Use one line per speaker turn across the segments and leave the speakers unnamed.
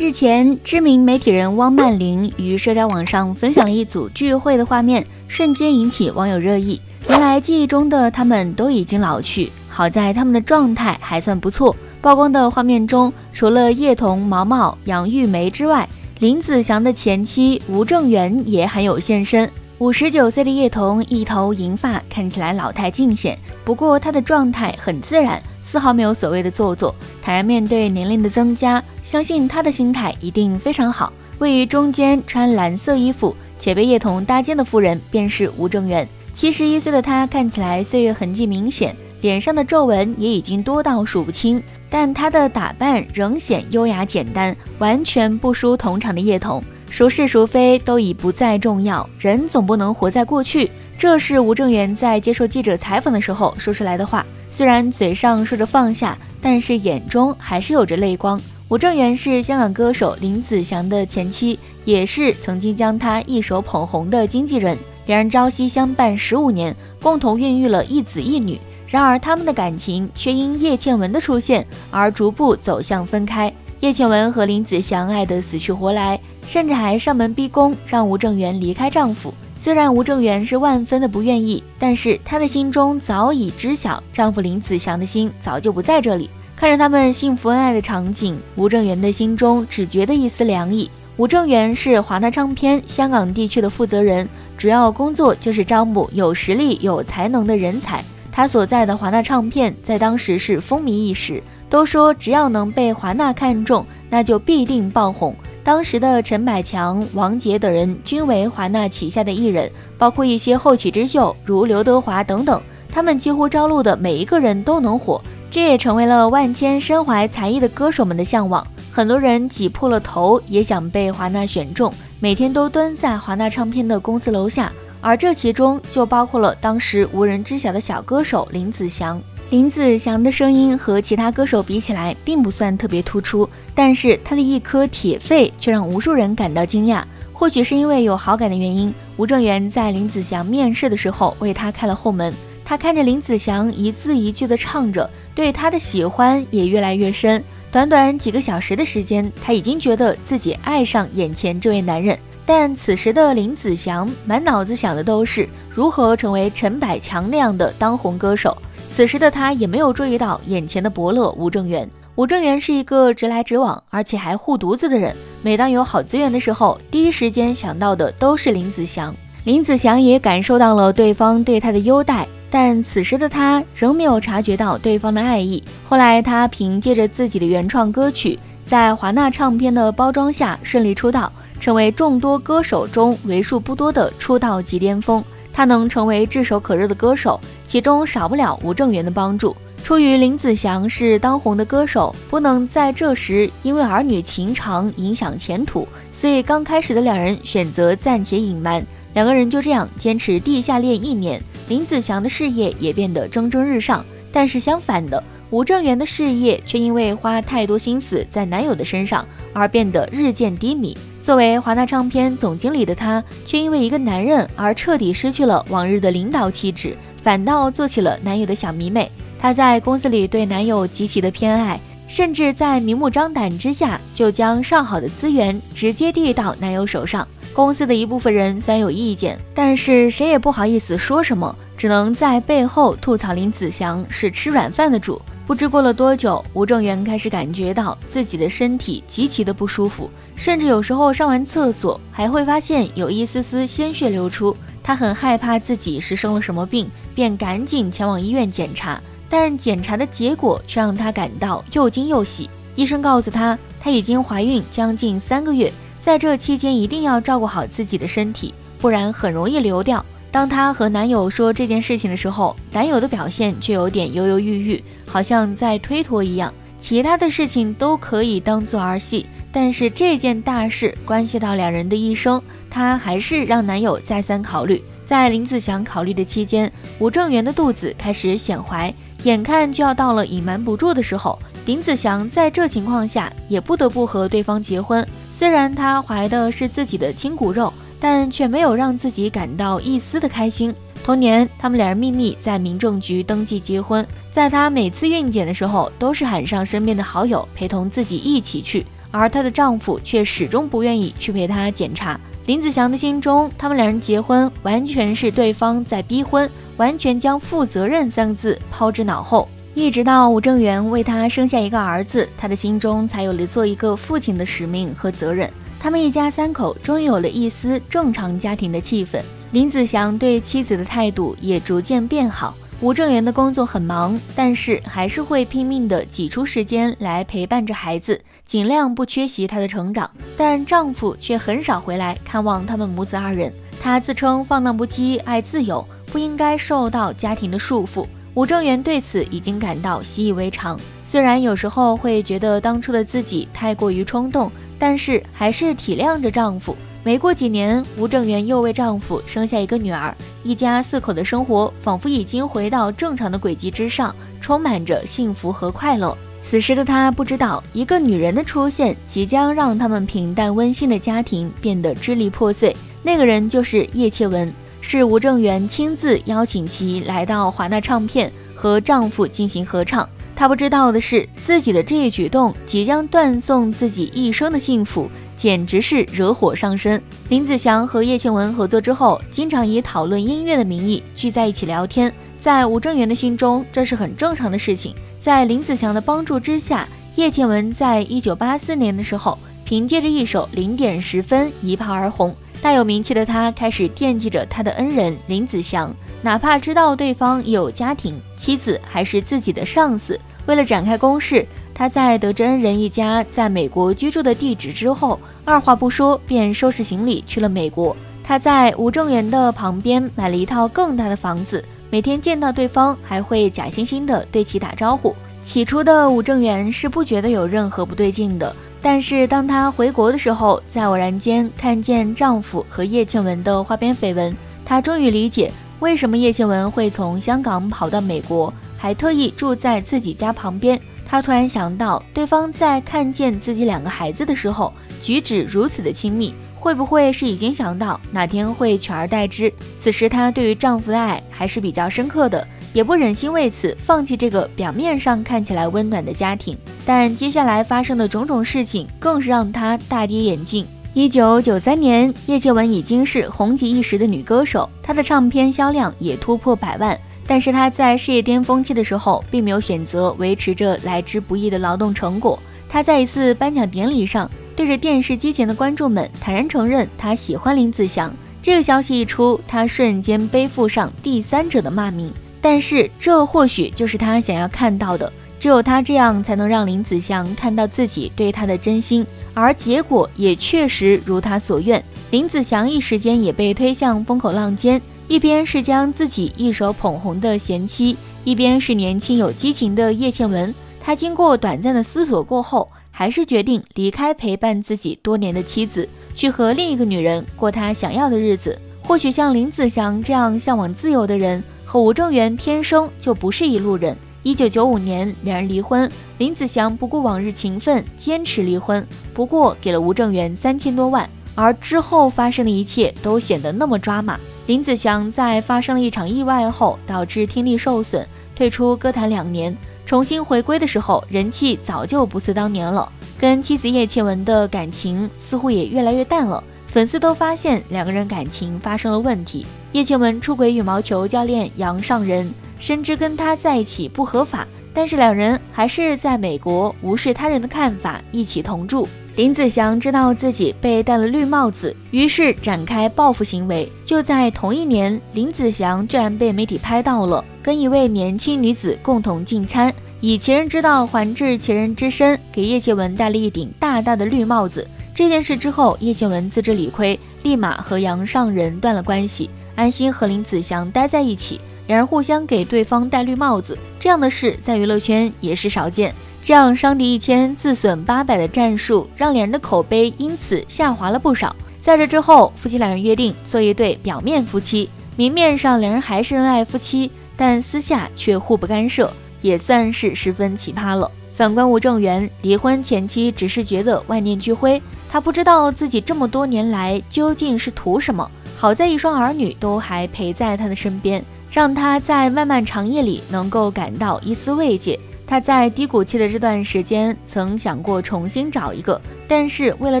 日前，知名媒体人汪曼玲于社交网上分享了一组聚会的画面，瞬间引起网友热议。原来记忆中的他们都已经老去，好在他们的状态还算不错。曝光的画面中，除了叶童、毛毛、杨玉梅之外，林子祥的前妻吴正元也很有现身。五十九岁的叶童，一头银发，看起来老态尽显，不过她的状态很自然。丝毫没有所谓的做作，坦然面对年龄的增加，相信他的心态一定非常好。位于中间穿蓝色衣服且被叶童搭肩的妇人，便是吴正元。七十一岁的他看起来岁月痕迹明显，脸上的皱纹也已经多到数不清，但他的打扮仍显优雅简单，完全不输同场的叶童。孰是孰非都已不再重要，人总不能活在过去。这是吴正元在接受记者采访的时候说出来的话。虽然嘴上说着放下，但是眼中还是有着泪光。吴正元是香港歌手林子祥的前妻，也是曾经将他一手捧红的经纪人。两人朝夕相伴十五年，共同孕育了一子一女。然而，他们的感情却因叶倩文的出现而逐步走向分开。叶倩文和林子祥爱得死去活来，甚至还上门逼宫，让吴正元离开丈夫。虽然吴正元是万分的不愿意，但是她的心中早已知晓，丈夫林子祥的心早就不在这里。看着他们幸福恩爱的场景，吴正元的心中只觉得一丝凉意。吴正元是华纳唱片香港地区的负责人，主要工作就是招募有实力、有才能的人才。他所在的华纳唱片在当时是风靡一时，都说只要能被华纳看中，那就必定爆红。当时的陈百强、王杰等人均为华纳旗下的艺人，包括一些后起之秀，如刘德华等等。他们几乎招录的每一个人都能火，这也成为了万千身怀才艺的歌手们的向往。很多人挤破了头也想被华纳选中，每天都蹲在华纳唱片的公司楼下。而这其中就包括了当时无人知晓的小歌手林子祥。林子祥的声音和其他歌手比起来，并不算特别突出，但是他的一颗铁肺却让无数人感到惊讶。或许是因为有好感的原因，吴正源在林子祥面试的时候为他开了后门。他看着林子祥一字一句的唱着，对他的喜欢也越来越深。短短几个小时的时间，他已经觉得自己爱上眼前这位男人。但此时的林子祥满脑子想的都是如何成为陈百强那样的当红歌手。此时的他也没有注意到眼前的伯乐吴正元。吴正元是一个直来直往，而且还护犊子的人。每当有好资源的时候，第一时间想到的都是林子祥。林子祥也感受到了对方对他的优待，但此时的他仍没有察觉到对方的爱意。后来，他凭借着自己的原创歌曲，在华纳唱片的包装下顺利出道，成为众多歌手中为数不多的出道即巅峰。他能成为炙手可热的歌手，其中少不了吴正源的帮助。出于林子祥是当红的歌手，不能在这时因为儿女情长影响前途，所以刚开始的两人选择暂且隐瞒。两个人就这样坚持地下恋一年，林子祥的事业也变得蒸蒸日上。但是相反的，吴正源的事业却因为花太多心思在男友的身上而变得日渐低迷。作为华纳唱片总经理的他，却因为一个男人而彻底失去了往日的领导气质，反倒做起了男友的小迷妹。她在公司里对男友极其的偏爱，甚至在明目张胆之下就将上好的资源直接递到男友手上。公司的一部分人虽然有意见，但是谁也不好意思说什么，只能在背后吐槽林子祥是吃软饭的主。不知过了多久，吴正元开始感觉到自己的身体极其的不舒服，甚至有时候上完厕所还会发现有一丝丝鲜血流出。他很害怕自己是生了什么病，便赶紧前往医院检查。但检查的结果却让他感到又惊又喜。医生告诉他，她已经怀孕将近三个月，在这期间一定要照顾好自己的身体，不然很容易流掉。当她和男友说这件事情的时候，男友的表现却有点犹犹豫豫，好像在推脱一样。其他的事情都可以当做儿戏，但是这件大事关系到两人的一生，她还是让男友再三考虑。在林子祥考虑的期间，吴正元的肚子开始显怀，眼看就要到了隐瞒不住的时候，林子祥在这情况下也不得不和对方结婚。虽然他怀的是自己的亲骨肉。但却没有让自己感到一丝的开心。同年，他们两人秘密在民政局登记结婚。在她每次孕检的时候，都是喊上身边的好友陪同自己一起去。而她的丈夫却始终不愿意去陪她检查。林子祥的心中，他们两人结婚完全是对方在逼婚，完全将“负责任”三个字抛之脑后。一直到吴正元为他生下一个儿子，他的心中才有了做一个父亲的使命和责任。他们一家三口终于有了一丝正常家庭的气氛。林子祥对妻子的态度也逐渐变好。吴正元的工作很忙，但是还是会拼命的挤出时间来陪伴着孩子。尽量不缺席他的成长，但丈夫却很少回来看望他们母子二人。他自称放荡不羁，爱自由，不应该受到家庭的束缚。吴正元对此已经感到习以为常，虽然有时候会觉得当初的自己太过于冲动，但是还是体谅着丈夫。没过几年，吴正元又为丈夫生下一个女儿，一家四口的生活仿佛已经回到正常的轨迹之上，充满着幸福和快乐。此时的他不知道，一个女人的出现即将让他们平淡温馨的家庭变得支离破碎。那个人就是叶倩文，是吴正元亲自邀请其来到华纳唱片和丈夫进行合唱。他不知道的是，自己的这一举动即将断送自己一生的幸福，简直是惹火上身。林子祥和叶倩文合作之后，经常以讨论音乐的名义聚在一起聊天，在吴正元的心中，这是很正常的事情。在林子祥的帮助之下，叶倩文在一九八四年的时候，凭借着一首《零点十分》一炮而红。大有名气的她开始惦记着他的恩人林子祥，哪怕知道对方有家庭，妻子还是自己的上司。为了展开攻势，她在得知恩人一家在美国居住的地址之后，二话不说便收拾行李去了美国。她在吴正元的旁边买了一套更大的房子。每天见到对方，还会假惺惺地对其打招呼。起初的吴正元是不觉得有任何不对劲的，但是当她回国的时候，在偶然间看见丈夫和叶倩文的花边绯闻，她终于理解为什么叶倩文会从香港跑到美国，还特意住在自己家旁边。她突然想到，对方在看见自己两个孩子的时候，举止如此的亲密。会不会是已经想到哪天会取而代之？此时她对于丈夫的爱还是比较深刻的，也不忍心为此放弃这个表面上看起来温暖的家庭。但接下来发生的种种事情更是让她大跌眼镜。一九九三年，叶倩文已经是红极一时的女歌手，她的唱片销量也突破百万。但是他在事业巅峰期的时候，并没有选择维持着来之不易的劳动成果。他在一次颁奖典礼上。对着电视机前的观众们坦然承认，他喜欢林子祥。这个消息一出，他瞬间背负上第三者的骂名。但是，这或许就是他想要看到的。只有他这样，才能让林子祥看到自己对他的真心。而结果也确实如他所愿，林子祥一时间也被推向风口浪尖。一边是将自己一手捧红的贤妻，一边是年轻有激情的叶倩文。他经过短暂的思索过后。还是决定离开陪伴自己多年的妻子，去和另一个女人过他想要的日子。或许像林子祥这样向往自由的人，和吴正元天生就不是一路人。一九九五年，两人离婚。林子祥不顾往日情分，坚持离婚，不过给了吴正元三千多万。而之后发生的一切都显得那么抓马。林子祥在发生了一场意外后，导致听力受损，退出歌坛两年。重新回归的时候，人气早就不似当年了，跟妻子叶倩文的感情似乎也越来越淡了。粉丝都发现两个人感情发生了问题。叶倩文出轨羽毛球教练杨尚仁，深知跟他在一起不合法。但是两人还是在美国无视他人的看法，一起同住。林子祥知道自己被戴了绿帽子，于是展开报复行为。就在同一年，林子祥居然被媒体拍到了跟一位年轻女子共同进餐，以其人之道还治其人之身，给叶倩文戴了一顶大大的绿帽子。这件事之后，叶倩文自知理亏，立马和杨尚仁断了关系，安心和林子祥待在一起。两人互相给对方戴绿帽子，这样的事在娱乐圈也是少见。这样伤敌一千，自损八百的战术，让两人的口碑因此下滑了不少。在这之后，夫妻两人约定做一对表面夫妻，明面上两人还是恩爱夫妻，但私下却互不干涉，也算是十分奇葩了。反观吴正元，离婚前妻只是觉得万念俱灰，他不知道自己这么多年来究竟是图什么。好在一双儿女都还陪在他的身边。让他在漫漫长夜里能够感到一丝慰藉。他在低谷期的这段时间，曾想过重新找一个，但是为了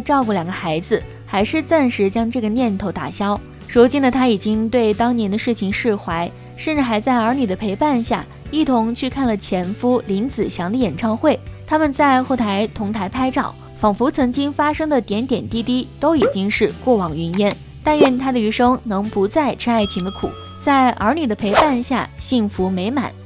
照顾两个孩子，还是暂时将这个念头打消。如今的他已经对当年的事情释怀，甚至还在儿女的陪伴下，一同去看了前夫林子祥的演唱会。他们在后台同台拍照，仿佛曾经发生的点点滴滴都已经是过往云烟。但愿他的余生能不再吃爱情的苦，在儿女的陪伴下幸福美满。